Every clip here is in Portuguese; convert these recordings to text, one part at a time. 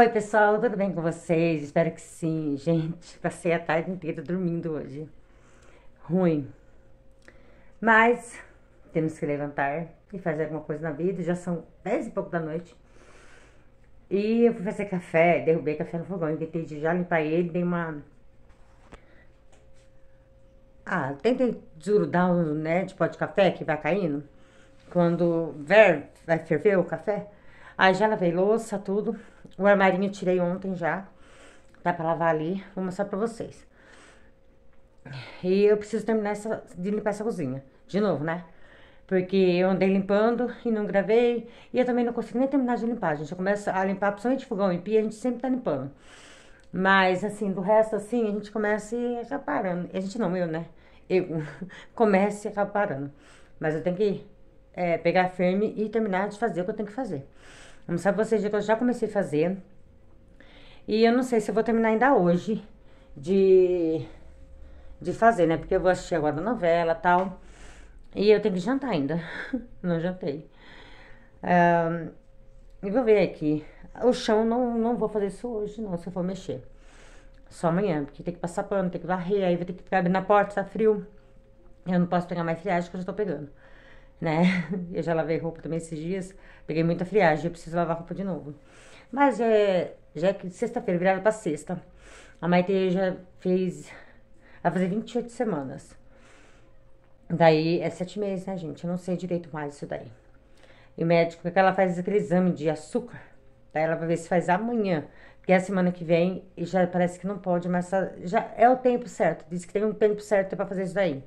Oi, pessoal, tudo bem com vocês? Espero que sim. Gente, passei a tarde inteira dormindo hoje. Ruim. Mas temos que levantar e fazer alguma coisa na vida. Já são dez e pouco da noite. E eu fui fazer café, derrubei café no fogão. Inventei de já limpar ele, dei uma. Ah, tentei desgrudar um né, de pó de café que vai caindo. Quando ver, vai ferver o café. Aí já lavei louça, tudo. O armarinho eu tirei ontem já. Dá pra lavar ali. Vou mostrar pra vocês. E eu preciso terminar essa, de limpar essa cozinha. De novo, né? Porque eu andei limpando e não gravei. E eu também não consigo nem terminar de limpar. Gente começa a limpar, principalmente fogão e pia, a gente sempre tá limpando. Mas, assim, do resto, assim, a gente começa e acaba parando. A gente não, eu, né? Eu começo e acaba parando. Mas eu tenho que é, pegar firme e terminar de fazer o que eu tenho que fazer. Mostrar pra vocês eu já comecei a fazer. E eu não sei se eu vou terminar ainda hoje de, de fazer, né? Porque eu vou assistir agora a novela tal. E eu tenho que jantar ainda. não jantei. Um, e vou ver aqui. O chão não, não vou fazer isso hoje, não, se eu for mexer. Só amanhã, porque tem que passar pano, tem que varrer, aí vai ter que ficar na porta, tá frio. Eu não posso pegar mais friagem que eu já tô pegando né? Eu já lavei roupa também esses dias, peguei muita friagem, eu preciso lavar roupa de novo. Mas é, já é que sexta-feira, virada pra sexta. A Maite já fez, vai fazer 28 semanas. Daí é sete meses, né, gente? Eu não sei direito mais isso daí. E o médico, porque ela faz aquele exame de açúcar. Daí ela vai ver se faz amanhã. Porque é a semana que vem e já parece que não pode, mas já é o tempo certo. Diz que tem um tempo certo para fazer isso daí.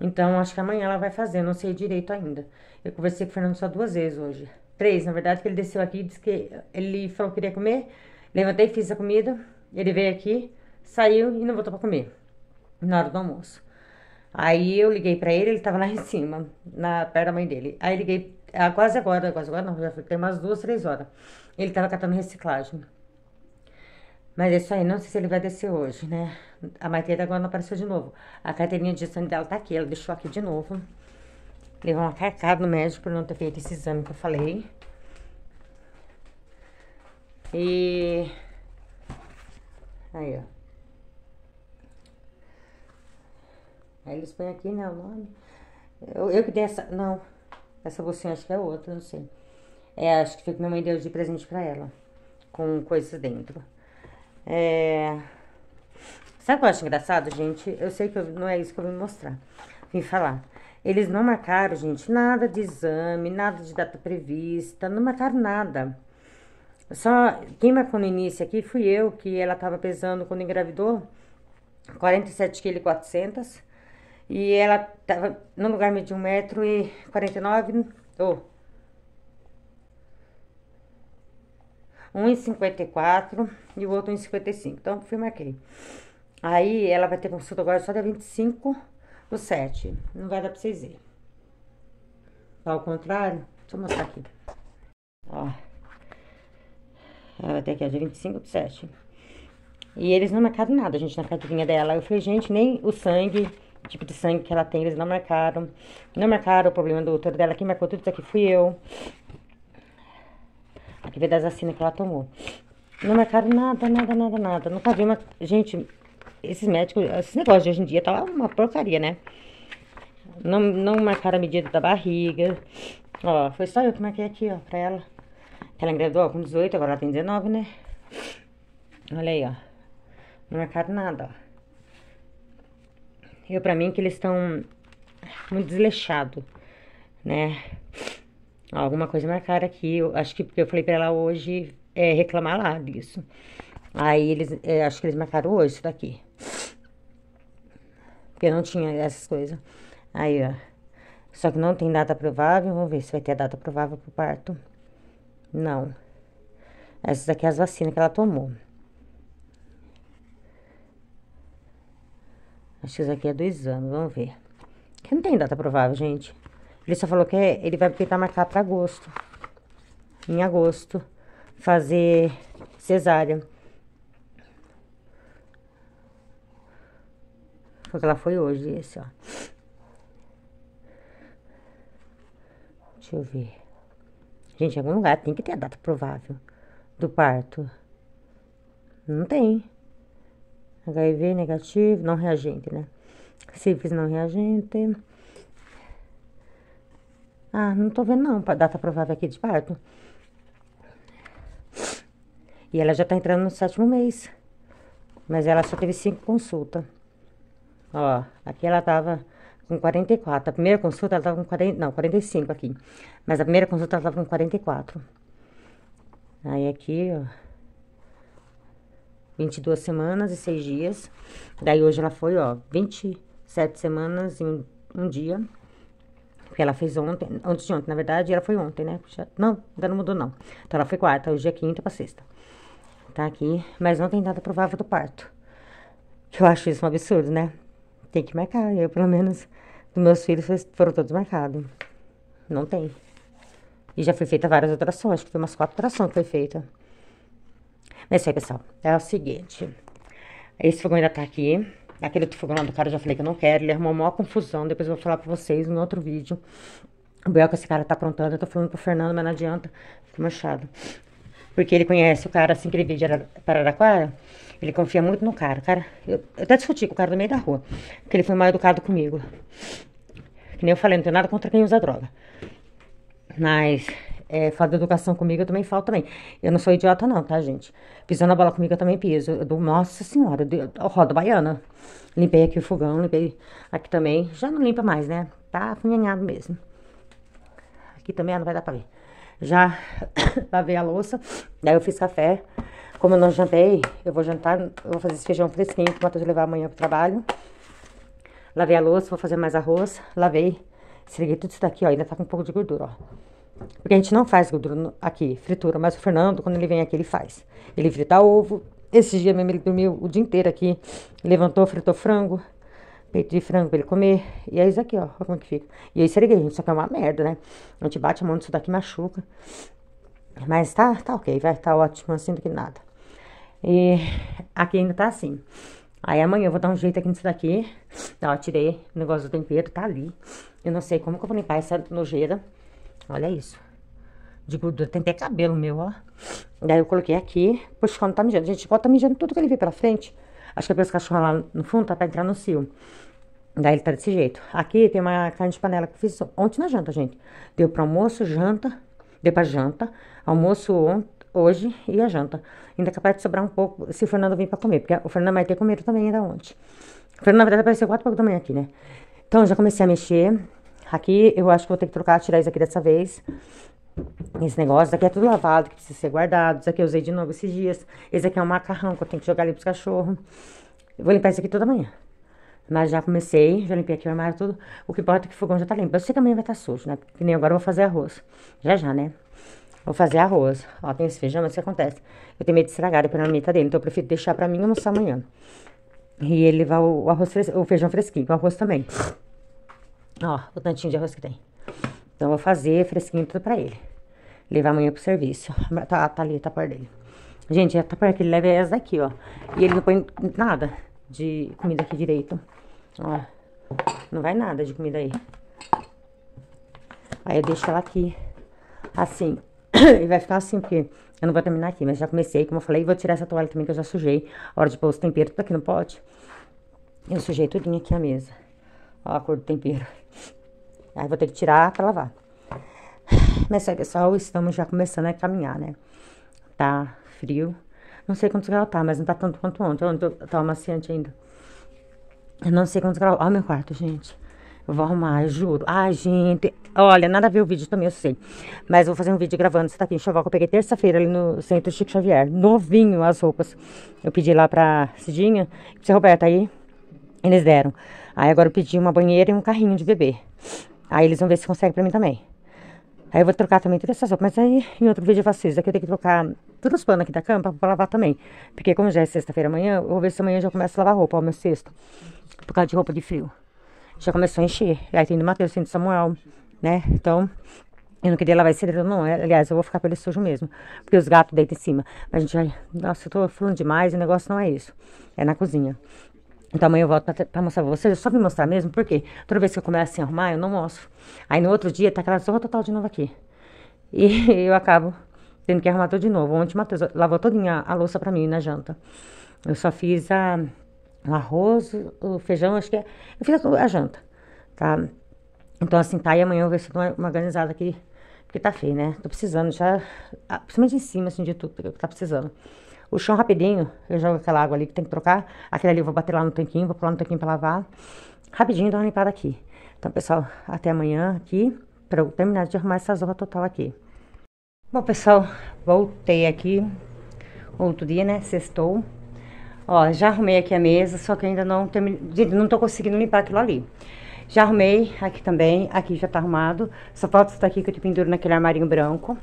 Então, acho que amanhã ela vai fazer, não sei direito ainda. Eu conversei com o Fernando só duas vezes hoje. Três, na verdade, que ele desceu aqui e disse que ele falou que queria comer. Levantei, fiz a comida. Ele veio aqui, saiu e não voltou para comer. Na hora do almoço. Aí eu liguei para ele, ele tava lá em cima, na perto da mãe dele. Aí liguei, ah, quase agora, quase agora não, já tem umas duas, três horas. Ele tava catando reciclagem. Mas é isso aí, não sei se ele vai descer hoje, né? A Maiteira agora não apareceu de novo. A carteirinha de sangue dela tá aqui, ela deixou aqui de novo. Levou uma carcada no médico por não ter feito esse exame que eu falei. E... Aí, ó. Aí eles põem aqui, né, o nome. Eu, eu que dei essa... Não, essa bolsinha acho que é outra, não sei. É, acho que foi que minha mãe deu de presente pra ela. Com coisas dentro. É... Sabe o que eu acho engraçado, gente? Eu sei que eu, não é isso que eu vim mostrar. Vim falar. Eles não marcaram, gente, nada de exame, nada de data prevista, não marcaram nada. Só quem marcou no início aqui fui eu, que ela tava pesando quando engravidou 47 kg 400 e ela tava no lugar de 1,49m, ou oh, 1,54 e o outro 1,55. Então, fui marquei. Aí, ela vai ter consulta agora só dia 25 do 7. Não vai dar pra vocês verem. Ao contrário, deixa eu mostrar aqui. Ó. Ela vai ter aqui, ó, dia 25 do 7. E eles não marcaram nada, gente, na carteirinha dela. Eu falei, gente, nem o sangue, o tipo de sangue que ela tem, eles não marcaram. Não marcaram o problema do útero dela. Quem marcou tudo isso aqui fui eu. Aqui veio das vacinas que ela tomou. Não marcaram nada, nada, nada, nada. Nunca vi uma. Gente, esses médicos, esses negócios de hoje em dia tá uma porcaria, né? Não, não marcaram a medida da barriga. Ó, foi só eu que marquei aqui, ó, pra ela. Ela engravidou com 18, agora ela tem 19, né? Olha aí, ó. Não marcaram nada, ó. Eu, pra mim, que eles estão muito desleixados, né? Alguma coisa marcaram aqui. Eu, acho que porque eu falei pra ela hoje é, reclamar lá disso. Aí eles, é, acho que eles marcaram hoje isso daqui. Porque não tinha essas coisas. Aí, ó. Só que não tem data provável. Vamos ver se vai ter a data provável pro parto. Não. Essas aqui é as vacinas que ela tomou. Acho que isso aqui é do exame, vamos ver. Que não tem data provável, gente. Ele só falou que ele vai tentar marcar para agosto. Em agosto. Fazer cesárea. Porque ela foi hoje, esse, ó. Deixa eu ver. Gente, em algum lugar tem que ter a data provável. do parto? Não tem. HIV negativo, não reagente, né? Sífilis não reagente. Ah, não tô vendo não, data provável aqui de parto. E ela já tá entrando no sétimo mês. Mas ela só teve cinco consultas. Ó, aqui ela tava com 44. A primeira consulta ela tava com 40, não, 45 aqui. Mas a primeira consulta ela tava com 44. Aí aqui, ó, 22 semanas e 6 dias. Daí hoje ela foi, ó, 27 semanas e um, um dia. Porque ela fez ontem, antes de ontem, na verdade, ela foi ontem, né? Não, ainda não mudou não. Então ela foi quarta, hoje é quinta pra sexta. Tá aqui, mas não tem data provável do parto. Que eu acho isso um absurdo, né? Tem que marcar. Eu, pelo menos, dos meus filhos foram todos marcados. Não tem. E já foi feita várias alterações, acho que foi umas quatro alterações que foi feita. Mas isso aí, pessoal, é o seguinte. Esse fogão ainda tá aqui. Aquele fogão lá do cara, eu já falei que eu não quero. Ele arrumou uma confusão. Depois eu vou falar pra vocês em outro vídeo. O Bel que esse cara tá aprontando. Eu tô falando pro Fernando, mas não adianta. Fica machado. Porque ele conhece o cara assim que ele veio de Araraquara. Ele confia muito no cara. cara eu, eu até discuti com o cara no meio da rua. Porque ele foi mal educado comigo. Que nem eu falei, não tenho nada contra quem usa droga. Mas é, falta de educação comigo, eu também falo também. Eu não sou idiota, não, tá, gente? Pisando a bola comigo, eu também piso. Eu nossa senhora, eu, eu baiana. Limpei aqui o fogão, limpei aqui também. Já não limpa mais, né? Tá funhanhado mesmo. Aqui também não vai dar pra ver. Já lavei a louça, daí eu fiz café. Como eu não jantei, eu vou jantar, eu vou fazer esse feijão fresquinho que o Matheus levar amanhã pro trabalho. Lavei a louça, vou fazer mais arroz. Lavei, esfreguei tudo isso daqui, ó. Ainda tá com um pouco de gordura, ó. Porque a gente não faz gordura aqui, fritura, mas o Fernando, quando ele vem aqui, ele faz. Ele frita ovo. Esse dia mesmo ele dormiu o dia inteiro aqui. Levantou, fritou frango, peito de frango pra ele comer. E é isso aqui, ó. Olha como que fica. E aí seriguei, gente. Isso aqui é uma merda, né? A gente bate a mão nisso daqui machuca. Mas tá, tá ok, vai estar tá ótimo assim do que nada. E aqui ainda tá assim. Aí amanhã eu vou dar um jeito aqui nisso daqui. Ó, tirei o negócio do tempero, tá ali. Eu não sei como que eu vou limpar essa nojeira. Olha isso. De gordura. Tem até cabelo meu, ó. Daí eu coloquei aqui. Poxa, quando tá mijando. Gente, igual tá mijando tudo que ele vê pela frente. Acho que é pelos cachorros lá no fundo tá pra entrar no cio. Daí ele tá desse jeito. Aqui tem uma carne de panela que eu fiz ontem na janta, gente. Deu pra almoço, janta. Deu pra janta. Almoço ontem hoje e a janta. Ainda é capaz de sobrar um pouco se o Fernando vir pra comer, porque o Fernando vai ter comido também ainda ontem. O Fernando, na verdade, apareceu quatro pouco da manhã aqui, né? Então, já comecei a mexer. Aqui eu acho que vou ter que trocar, tirar isso aqui dessa vez. Esse negócio daqui é tudo lavado, que precisa ser guardado. Isso aqui eu usei de novo esses dias. Esse aqui é um macarrão que eu tenho que jogar ali pros cachorros. Vou limpar isso aqui toda manhã. Mas já comecei, já limpei aqui o armário tudo. O que importa é que o fogão já tá limpo. Eu sei que amanhã vai estar tá sujo, né? Que nem agora eu vou fazer arroz. Já já, né? Vou fazer arroz. Ó, tem esse feijão, mas o que acontece? Eu tenho medo de estragar depois na marmita dele, então eu prefiro deixar pra mim almoçar amanhã. E ele levar o, arroz o feijão fresquinho, o arroz também. Ó, o tantinho de arroz que tem. Então, eu vou fazer fresquinho tudo pra ele. Levar amanhã pro serviço. Tá, tá ali, tá perto dele. Gente, a tapar que ele leva é essa daqui, ó. E ele não põe nada de comida aqui direito. Ó, não vai nada de comida aí. Aí eu deixo ela aqui, assim. e vai ficar assim, porque eu não vou terminar aqui, mas já comecei, como eu falei. Vou tirar essa toalha também que eu já sujei. A hora de pôr os temperos, tudo aqui no pote. Eu sujei tudinho aqui a mesa. Ó a cor do tempero. Aí vou ter que tirar pra lavar. Mas aí, pessoal, estamos já começando a caminhar, né? Tá frio. Não sei quantos graus tá, mas não tá tanto quanto ontem. Ontem tá amaciante ainda. Eu não sei quantos graus. Ó, meu quarto, gente. Eu vou arrumar, juro. Ai, gente. Olha, nada a ver o vídeo também, eu sei. Mas eu vou fazer um vídeo gravando isso daqui em Choval, que eu peguei terça-feira ali no centro Chico Xavier. Novinho as roupas. Eu pedi lá pra Cidinha. Você, Roberta, aí eles deram. Aí agora eu pedi uma banheira e um carrinho de bebê. Aí eles vão ver se conseguem pra mim também. Aí eu vou trocar também todas essas roupas. Mas aí em outro vídeo eu faço isso. Aqui eu tenho que trocar todos os panos aqui da cama pra lavar também. Porque como já é sexta-feira amanhã, eu vou ver se amanhã eu já começo a lavar roupa, ó, meu cesto. Por causa de roupa de frio. Já começou a encher. Aí tem do Matheus, tem do Samuel, né? Então, eu não queria lavar esse cedo, não. Aliás, eu vou ficar pelo sujo mesmo. Porque os gatos deitam em cima. Mas a gente vai. Nossa, eu tô falando demais, o negócio não é isso. É na cozinha. Então amanhã eu volto pra, mostrar pra vocês. Eu só vim mostrar mesmo, porque toda vez que eu começo a arrumar, eu não mostro. Aí no outro dia tá aquela zorra total de novo aqui. E eu acabo tendo que arrumar tudo de novo. Ontem Matheus lavou todinha a louça pra mim na janta. Eu só fiz a, o arroz, o feijão, acho que é. Eu fiz a, a janta, tá? Então, assim, tá. E amanhã eu vou ver se dou uma, organizada aqui. Porque tá feio, né? Tô precisando já. Principalmente em cima, assim, de tudo. Porque tá precisando. O chão rapidinho, eu jogo aquela água ali que tem que trocar. Aquele ali eu vou bater lá no tanquinho, vou pular no tanquinho pra lavar. Rapidinho, dar uma limpada aqui. Então, pessoal, até amanhã aqui. Pra eu terminar de arrumar essa zorra total aqui. Bom, pessoal, voltei aqui. Outro dia, né? Sextou. Ó, já arrumei aqui a mesa, só que ainda não terminei. Não tô conseguindo limpar aquilo ali. Já arrumei aqui também. Aqui já tá arrumado. Só falta isso daqui que eu te penduro naquele armarinho branco.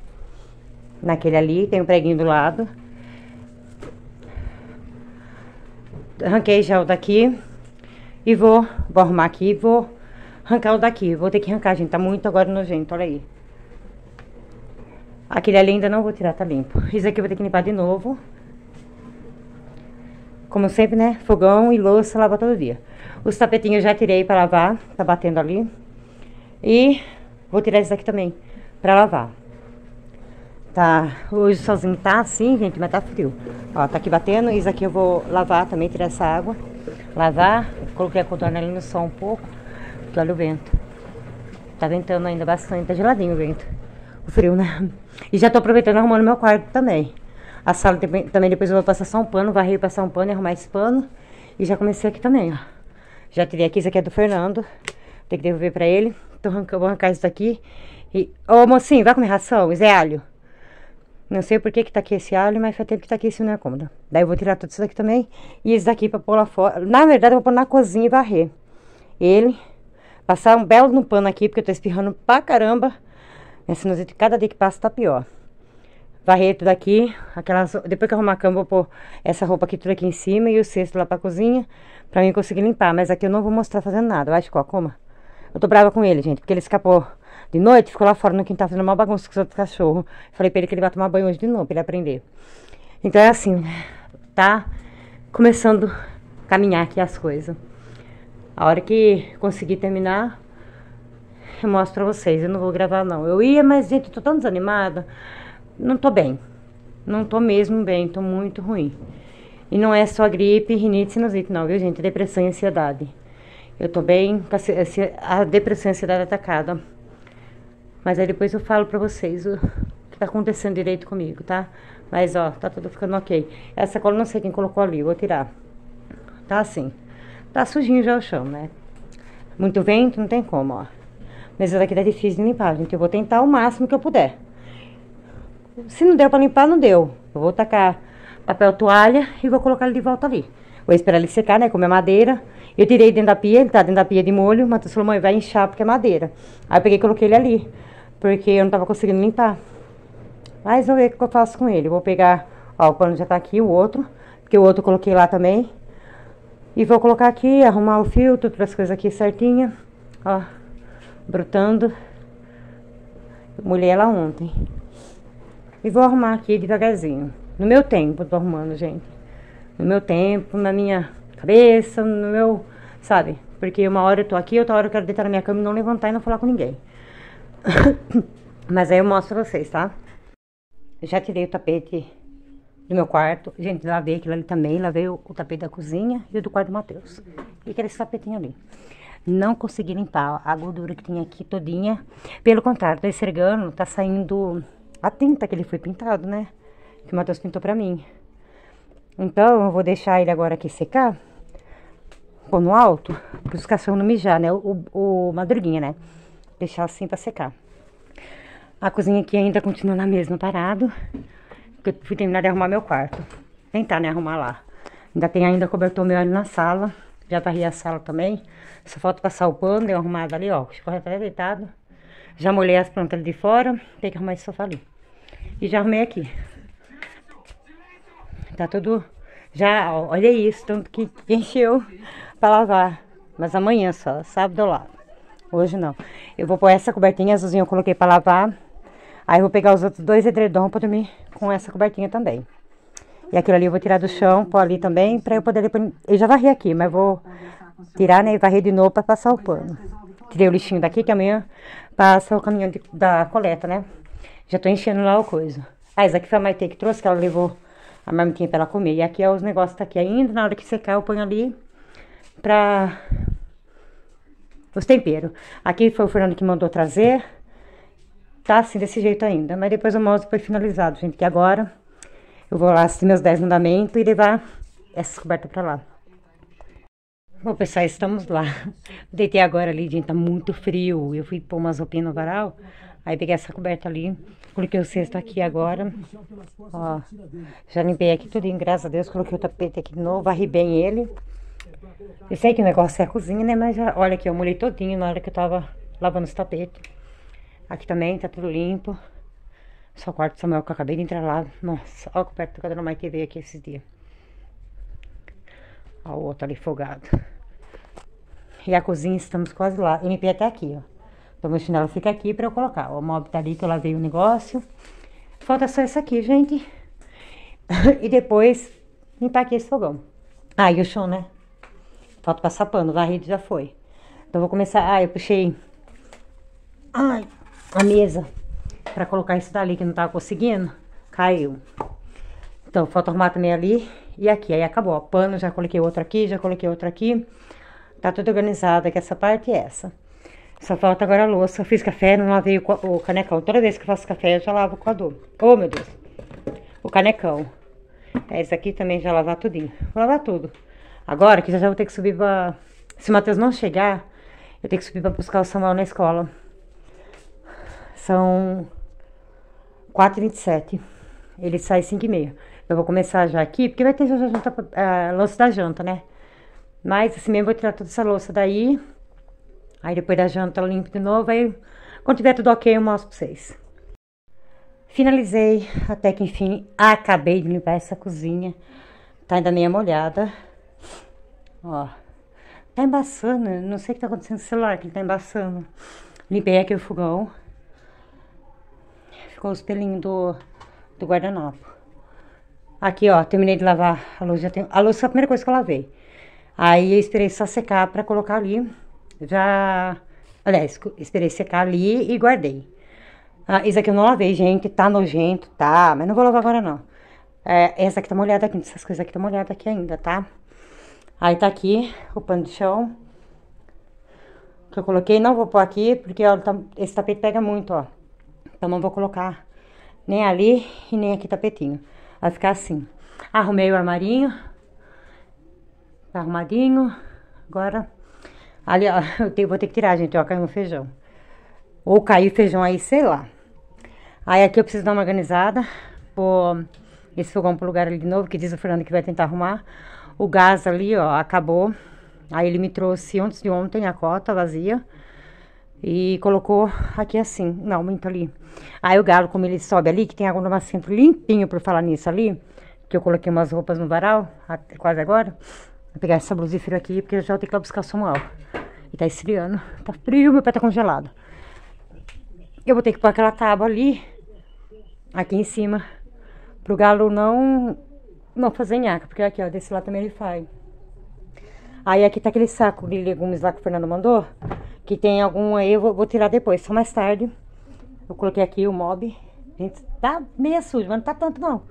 Naquele ali, tem um preguinho do lado. Arranquei já o daqui. E vou, vou arrumar aqui e vou arrancar o daqui. Vou ter que arrancar, gente. Tá muito agora nojento, olha aí. Aquele ali ainda não vou tirar, tá limpo. Isso aqui eu vou ter que limpar de novo. Como sempre, né? Fogão e louça lava todo dia. Os tapetinhos eu já tirei pra lavar. Tá batendo ali. E vou tirar esse daqui também pra lavar. Tá, hoje sozinho tá assim, gente, mas tá frio. Ó, tá aqui batendo. Isso aqui eu vou lavar também, tirar essa água. Lavar. Coloquei a codorna ali no sol um pouco. Porque olha o vento. Tá ventando ainda bastante. Tá geladinho o vento. O frio, né? E já tô aproveitando arrumando meu quarto também. A sala também, depois eu vou passar só um pano, varrer e passar um pano e arrumar esse pano. E já comecei aqui também, ó. Já tirei aqui, isso aqui é do Fernando. Tem que devolver pra ele. Então vou arrancar isso daqui. E... Ô, mocinho, vai comer ração? Isso é alho. Não sei por que que tá aqui esse alho, mas faz tempo que tá aqui, isso não é cômodo. Daí eu vou tirar tudo isso daqui também. E esse daqui pra pôr lá fora. Na verdade, eu vou pôr na cozinha e varrer. Ele. Passar um belo no pano aqui, porque eu tô espirrando pra caramba. Minha sinusite, cada dia que passa, tá pior. Varrer tudo aqui. Aquelas, depois que arrumar a cama, eu vou pôr essa roupa aqui tudo aqui em cima e o cesto lá pra cozinha. Pra mim conseguir limpar. Mas aqui eu não vou mostrar fazendo nada. Vai, Chico, coma. Eu tô brava com ele, gente, porque ele escapou de noite, ficou lá fora no quintal fazendo uma bagunça com os outros cachorros. Falei pra ele que ele vai tomar banho hoje de novo, pra ele aprender. Então é assim, tá começando a caminhar aqui as coisas. A hora que conseguir terminar, eu mostro pra vocês. Eu não vou gravar, não. Eu ia, mas, gente, eu tô tão desanimada. Não tô bem. Não tô mesmo bem, tô muito ruim. E não é só gripe, rinite, sinusite, não, viu, gente? Depressão e ansiedade. Eu tô bem, a depressão e a ansiedade atacada. Mas aí depois eu falo pra vocês o que tá acontecendo direito comigo, tá? Mas, ó, tá tudo ficando ok. Essa cola não sei quem colocou ali, vou tirar. Tá assim. Tá sujinho já o chão, né? Muito vento, não tem como, ó. Mas essa daqui tá difícil de limpar, gente. Eu vou tentar o máximo que eu puder. Se não deu pra limpar, não deu. Eu vou tacar papel toalha e vou colocar ele de volta ali. Vou esperar ele secar, né? Como é madeira. Eu tirei dentro da pia, ele tá dentro da pia de molho. O Matheus falou, mãe, vai inchar porque é madeira. Aí eu peguei e coloquei ele ali. Porque eu não tava conseguindo limpar. Mas vou ver o que eu faço com ele. Vou pegar, ó, o pano já tá aqui, o outro. Porque o outro eu coloquei lá também. E vou colocar aqui, arrumar o filtro, todas as coisas aqui certinha. Ó, brotando. Molhei ela ontem. E vou arrumar aqui devagarzinho. No meu tempo, tô arrumando, gente. No meu tempo, na minha cabeça, no meu. Sabe? Porque uma hora eu tô aqui, outra hora eu quero deitar na minha cama e não levantar e não falar com ninguém. Mas aí eu mostro pra vocês, tá? Eu já tirei o tapete do meu quarto. Gente, lavei aquilo ali também. Lavei o, o tapete da cozinha e o do quarto do Matheus. E aquele tapetinho ali. Não consegui limpar a gordura que tinha aqui todinha. Pelo contrário, tá esfregando, tá saindo a tinta que ele foi pintado, né? Que o Matheus pintou pra mim. Então, eu vou deixar ele agora aqui secar. Pôr no alto, para os cachorros não mijar, né? O, o, o madruguinha, né? Deixar assim pra secar. A cozinha aqui ainda continua na mesma, parado. Porque eu fui terminar de arrumar meu quarto. Tentar, né? Arrumar lá. Ainda tem ainda cobertor meu ali na sala. Já varri a sala também. Só falta passar o pano, deu arrumado ali, ó. O tá até deitado. Já molhei as plantas ali de fora. Tem que arrumar esse sofá ali. E já arrumei aqui. Tá tudo. Já, ó, olha isso, tanto que encheu pra lavar. Mas amanhã só, sábado eu lavo. Hoje não. Eu vou pôr essa cobertinha azulzinha, eu coloquei pra lavar. Aí eu vou pegar os outros dois edredom pra dormir com essa cobertinha também. E aquilo ali eu vou tirar do chão, pôr ali também, pra eu poder depois... Eu já varri aqui, mas vou tirar, né, e varrer de novo pra passar o pano. Tirei o lixinho daqui, que amanhã passa o caminhão de- da coleta, né? Já tô enchendo lá o coisa. Ah, essa aqui foi a Maite que trouxe, que ela levou a marmitinha pra ela comer. E aqui é os negócios tá aqui ainda. Na hora que secar, eu ponho ali pra os temperos. Aqui foi o Fernando que mandou trazer. Tá assim, desse jeito ainda. Mas depois eu mostro depois finalizado, gente. Que agora eu vou lá assistir meus 10 mandamentos e levar essa coberta pra lá. Bom, pessoal, estamos lá. Deitei agora ali, gente, tá muito frio. Eu fui pôr umas roupinhas no varal. Aí peguei essa coberta ali. Coloquei o cesto aqui agora. Ó, já limpei aqui tudinho, graças a Deus. Coloquei o tapete aqui de novo, varri bem ele. Eu sei que o negócio é a cozinha, né? Mas já, olha aqui, eu molhei todinho na hora que eu tava lavando os tapetes. Aqui também tá tudo limpo. Só o quarto do Samuel que eu acabei de entrar lá. Nossa, olha o coberto que a dona Maite veio aqui esses dias. Olha o outro ali folgado. E a cozinha, estamos quase lá. Eu limpei até aqui, ó. Então, meu chinelo fica aqui pra eu colocar. O móvel tá ali que eu lavei o negócio. Falta só isso aqui, gente. e depois limpar aqui esse fogão. Ah, e o chão, né? Falta passar pano, varrido já foi. Então, vou começar... Ah, eu puxei... Ai, a mesa pra colocar isso dali que não tava conseguindo. Caiu. Então, falta arrumar também ali e aqui. Aí acabou, ó. Pano, já coloquei outro aqui, já coloquei outro aqui. Tá tudo organizado aqui, essa parte e essa. Só falta agora a louça. Eu fiz café, não lavei o, canecão. Toda vez que eu faço café, eu já lavo o coador. Oh, meu Deus. O canecão. É, esse aqui também já lavar tudinho. Vou lavar tudo. Agora que já, já vou ter que subir pra... Se o Matheus não chegar, eu tenho que subir pra buscar o Samuel na escola. São 4h27. Ele sai 5h30. Eu vou começar já aqui, porque vai ter já janta, a louça da janta, né? Mas assim mesmo, vou tirar toda essa louça daí. Aí depois da janta eu limpo de novo. Aí quando tiver tudo ok, eu mostro pra vocês. Finalizei, até que enfim, acabei de limpar essa cozinha. Tá ainda meio molhada. Ó, tá embaçando. Não sei o que tá acontecendo no celular, que ele tá embaçando. Limpei aqui o fogão. Ficou os pelinhos do, do guardanapo. Aqui, ó, terminei de lavar a louça. Tenho... A louça foi a primeira coisa que eu lavei. Aí eu esperei só secar pra colocar ali. Já. Aliás, esperei secar ali e guardei. Ah, isso aqui eu não lavei, gente. Tá nojento, tá? Mas não vou lavar agora, não. É, essa aqui tá molhada aqui. Essas coisas aqui tá molhada aqui ainda, tá? Aí tá aqui o pano de chão. Que eu coloquei. Não vou pôr aqui, porque ó, tá, esse tapete pega muito, ó. Então não vou colocar nem ali e nem aqui tapetinho. Vai ficar assim. Arrumei o armarinho. Tá arrumadinho. Agora, ali, ó, eu tenho, vou ter que tirar, gente, ó, caiu no feijão. Ou caiu feijão aí, sei lá. Aí aqui eu preciso dar uma organizada. Pôr esse fogão pro lugar ali de novo, que diz o Fernando que vai tentar arrumar. O gás ali, ó, acabou. Aí ele me trouxe antes de ontem a cota vazia. E colocou aqui assim, não, muito ali. Aí o galo, como ele sobe ali, que tem água no macento limpinho por falar nisso ali, que eu coloquei umas roupas no varal, quase agora. Vou pegar essa frio aqui, porque já ter que ir buscar o Samuel. E tá esfriando, tá frio, meu pé tá congelado. Eu vou ter que pôr aquela tábua ali, aqui em cima, pro galo não, não fazer nhaca, porque aqui, ó, desse lado também ele faz. Aí aqui tá aquele saco de legumes lá que o Fernando mandou. Que tem algum aí, eu vou, vou tirar depois, só mais tarde. Eu coloquei aqui o mob. Gente, tá meio sujo, mas não tá tanto não.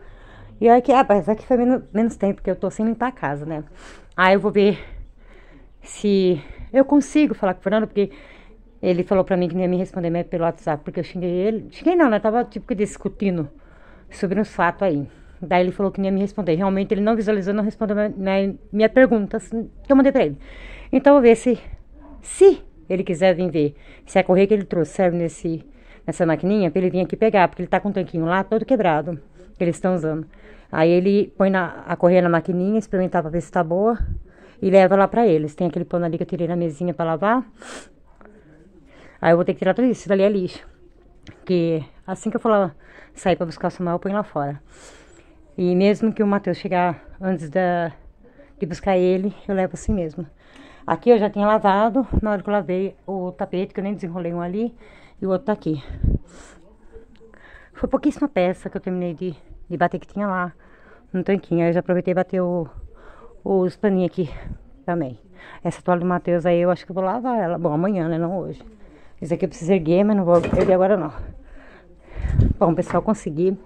E olha que, ah, apesar que foi menos, menos tempo, porque eu tô sem limpar a casa, né? Aí eu vou ver se eu consigo falar com o Fernando, porque ele falou pra mim que não ia me responder mais pelo WhatsApp, porque eu xinguei ele. Xinguei não, né? Tava tipo discutindo sobre uns fatos aí. Daí ele falou que não ia me responder. Realmente ele não visualizou, não respondeu minha, minha, minha pergunta assim, que eu mandei pra ele. Então eu vou ver se, se ele quiser vir ver se a correia que ele trouxe serve nesse, nessa maquininha, para ele vir aqui pegar, porque ele tá com um tanquinho lá todo quebrado, que eles estão usando. Aí ele põe na, a correia na maquininha, experimentar para ver se tá boa, e leva lá para eles. Tem aquele pano ali que eu tirei na mesinha para lavar. Aí eu vou ter que tirar tudo isso, dali é lixo. Que assim que eu for sair para buscar o Samuel, eu ponho lá fora. E mesmo que o Matheus chegar antes da, de buscar ele, eu levo assim mesmo. Aqui eu já tinha lavado, na hora que eu lavei o tapete, que eu nem desenrolei um ali, e o outro tá aqui. Foi pouquíssima peça que eu terminei de, de bater que tinha lá no tanquinho. Aí eu já aproveitei e bater o, os paninhos aqui também. Essa toalha do Matheus aí eu acho que eu vou lavar ela. Bom, amanhã, né? Não hoje. Esse aqui eu preciso erguer, mas não vou erguer agora não. Bom, pessoal, consegui.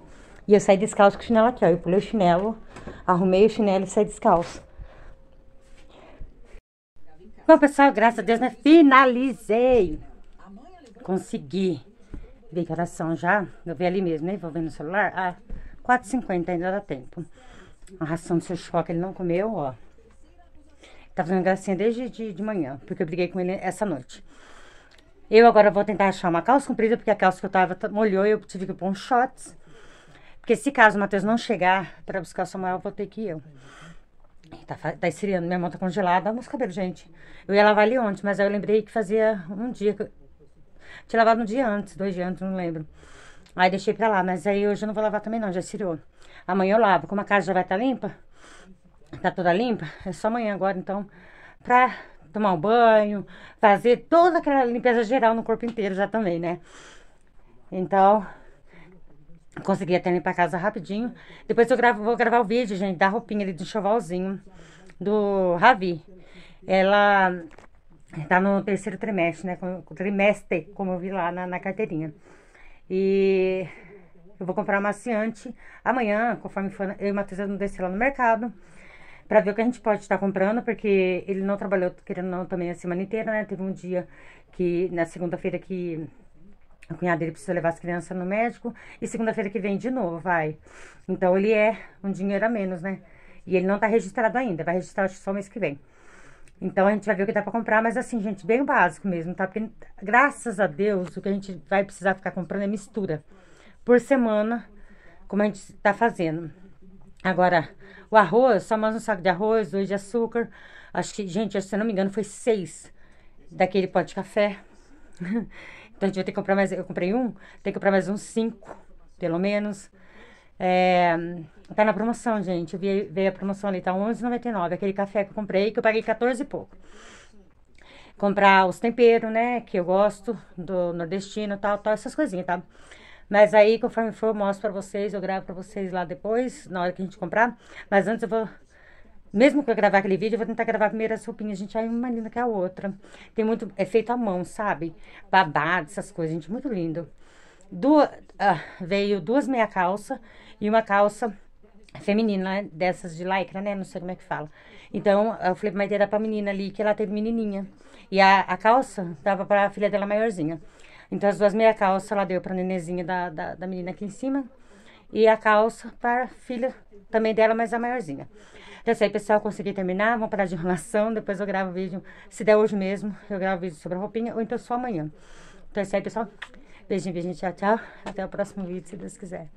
E eu saí descalço com o chinelo aqui, ó. Eu pulei o chinelo, arrumei o chinelo e saí descalço. Bom, pessoal, graças a Deus, né? Finalizei. Consegui. Ver que oração já. Eu vi ali mesmo, né? Vou ver no celular. Ah, 4h50 ainda dá tempo. A ração do seu choque ele não comeu, ó. Tá fazendo gracinha desde de, de manhã, porque eu briguei com ele essa noite. Eu agora vou tentar achar uma calça comprida, porque a calça que eu tava molhou e eu tive que pôr um shorts. Porque se caso o Matheus não chegar para buscar o Samuel, eu vou ter que ir eu. Tá, tá esfriando, minha mão tá congelada. Olha meus cabelos, gente. Eu ia lavar ali ontem, mas aí eu lembrei que fazia um dia. Que eu... Tinha lavado um dia antes, dois dias antes, não lembro. Aí deixei pra lá, mas aí hoje eu não vou lavar também não, já esfriou. Amanhã eu lavo. Como a casa já vai estar tá limpa, tá toda limpa, é só amanhã agora, então, pra tomar um banho, fazer toda aquela limpeza geral no corpo inteiro já também, né? Então, Consegui até limpar a casa rapidinho. Depois eu gravo, vou gravar o vídeo, gente, da roupinha ali do enxovalzinho do Ravi. Ela tá no terceiro trimestre, né? Trimestre, como eu vi lá na, na carteirinha. E eu vou comprar amaciante amanhã, conforme for. Eu e o Matheus vamos descer lá no mercado para ver o que a gente pode estar comprando, porque ele não trabalhou, querendo não, também a semana inteira, né? Teve um dia que, na segunda-feira, que a cunhada dele precisa levar as crianças no médico. E segunda-feira que vem de novo, vai. Então ele é um dinheiro a menos, né? E ele não tá registrado ainda. Vai registrar acho, só mês que vem. Então a gente vai ver o que dá pra comprar. Mas assim, gente, bem básico mesmo, tá? Porque graças a Deus o que a gente vai precisar ficar comprando é mistura. Por semana, como a gente tá fazendo. Agora, o arroz, só mais um saco de arroz, dois de açúcar. Acho que, gente, se eu não me engano, foi seis daquele pote de café. Então a gente vai ter que comprar mais. Eu comprei um, tem que comprar mais uns cinco, pelo menos. É, tá na promoção, gente. Eu vi, a promoção ali, tá R$11,99. Aquele café que eu comprei, que eu paguei 14 e pouco. Comprar os temperos, né? Que eu gosto, do nordestino tal, tal, essas coisinhas, tá? Mas aí, conforme for, eu mostro pra vocês, eu gravo pra vocês lá depois, na hora que a gente comprar. Mas antes eu vou mesmo que eu gravar aquele vídeo, eu vou tentar gravar primeiro as roupinhas, gente. Aí uma linda que a outra. Tem muito. É feito à mão, sabe? Babado, essas coisas, gente. Muito lindo. Duas, ah, veio duas meia calça e uma calça feminina, né? dessas de lycra, né? Não sei como é que fala. Então, eu falei pra dar pra menina ali, que ela teve menininha. E a, a calça dava pra filha dela maiorzinha. Então, as duas meia calça ela deu pra nenezinha da, da, da menina aqui em cima. E a calça para filha também dela, mas a maiorzinha. Então, isso aí, pessoal, consegui terminar. Vamos parar de enrolação. Depois eu gravo vídeo. Se der hoje mesmo, eu gravo vídeo sobre a roupinha. Ou então só amanhã. Então, é isso aí, pessoal. Beijinho, beijinho. Tchau, tchau. Até o próximo vídeo, se Deus quiser.